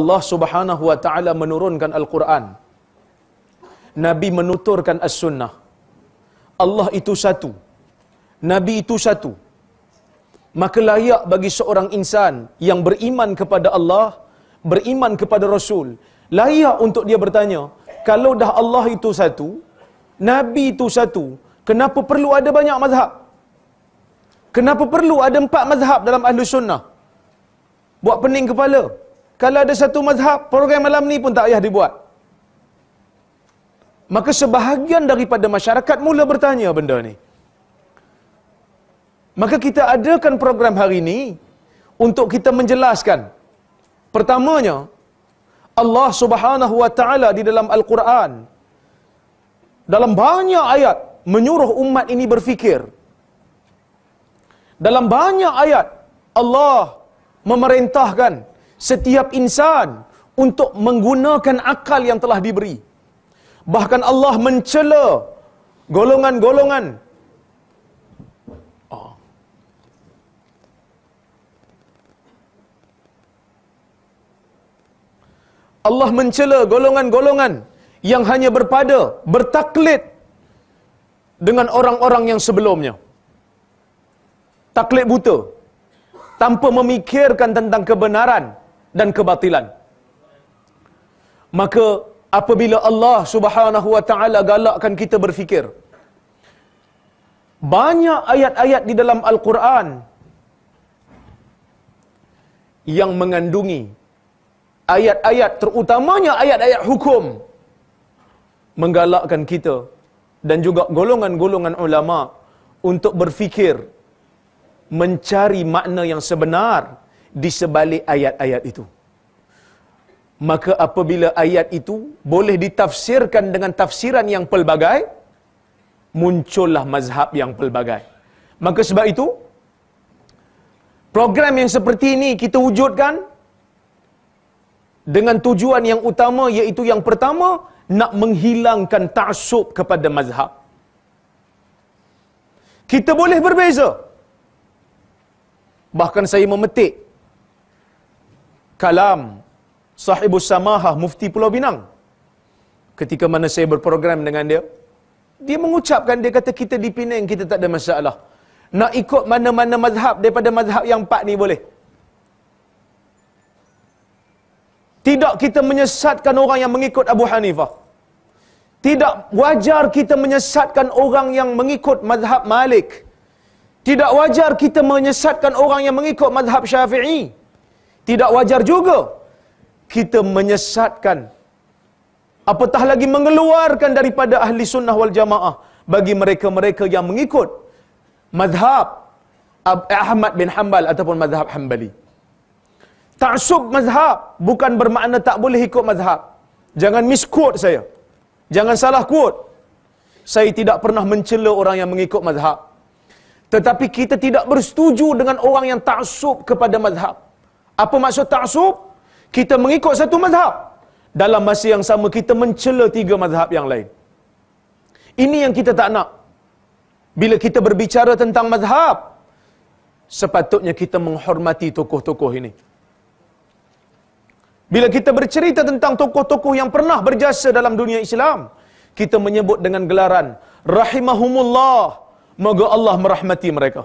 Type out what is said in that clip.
Allah Subhanahu wa taala menurunkan Al-Quran. Nabi menuturkan As-Sunnah. Allah itu satu. Nabi itu satu. Maka layak bagi seorang insan yang beriman kepada Allah, beriman kepada Rasul, layak untuk dia bertanya, kalau dah Allah itu satu, Nabi itu satu, kenapa perlu ada banyak mazhab? Kenapa perlu ada empat mazhab dalam ahlu sunnah? Buat pening kepala. Kalau ada satu mazhab, program malam ni pun tak payah dibuat. Maka sebahagian daripada masyarakat mula bertanya benda ni. Maka kita adakan program hari ini untuk kita menjelaskan. Pertamanya, Allah Subhanahu wa taala di dalam Al-Quran dalam banyak ayat menyuruh umat ini berfikir. Dalam banyak ayat Allah memerintahkan setiap insan untuk menggunakan akal yang telah diberi. Bahkan Allah mencela golongan-golongan oh. Allah mencela golongan-golongan yang hanya berpada bertaklid dengan orang-orang yang sebelumnya. Taklid buta tanpa memikirkan tentang kebenaran dan kebatilan. Maka apabila Allah Subhanahu wa taala galakkan kita berfikir banyak ayat-ayat di dalam Al-Quran yang mengandungi ayat-ayat terutamanya ayat-ayat hukum menggalakkan kita dan juga golongan-golongan ulama untuk berfikir mencari makna yang sebenar di sebalik ayat-ayat itu. Maka apabila ayat itu boleh ditafsirkan dengan tafsiran yang pelbagai, muncullah mazhab yang pelbagai. Maka sebab itu, program yang seperti ini kita wujudkan dengan tujuan yang utama iaitu yang pertama, nak menghilangkan ta'asub kepada mazhab. Kita boleh berbeza. Bahkan saya memetik kalam sahibus samahah mufti Pulau Binang. Ketika mana saya berprogram dengan dia, dia mengucapkan, dia kata kita di Penang, kita tak ada masalah. Nak ikut mana-mana mazhab daripada mazhab yang empat ni boleh. Tidak kita menyesatkan orang yang mengikut Abu Hanifah. Tidak wajar kita menyesatkan orang yang mengikut mazhab Malik. Tidak wajar kita menyesatkan orang yang mengikut mazhab Syafi'i. Tidak wajar juga kita menyesatkan apatah lagi mengeluarkan daripada ahli sunnah wal jamaah bagi mereka-mereka yang mengikut mazhab Ahmad bin Hanbal ataupun mazhab Hanbali. Ta'sub mazhab bukan bermakna tak boleh ikut mazhab. Jangan misquote saya. Jangan salah quote. Saya tidak pernah mencela orang yang mengikut mazhab. Tetapi kita tidak bersetuju dengan orang yang ta'sub kepada mazhab. Apa maksud ta'sub? Kita mengikut satu mazhab. Dalam masa yang sama kita mencela tiga mazhab yang lain. Ini yang kita tak nak. Bila kita berbicara tentang mazhab, sepatutnya kita menghormati tokoh-tokoh ini. Bila kita bercerita tentang tokoh-tokoh yang pernah berjasa dalam dunia Islam, kita menyebut dengan gelaran rahimahumullah, moga Allah merahmati mereka.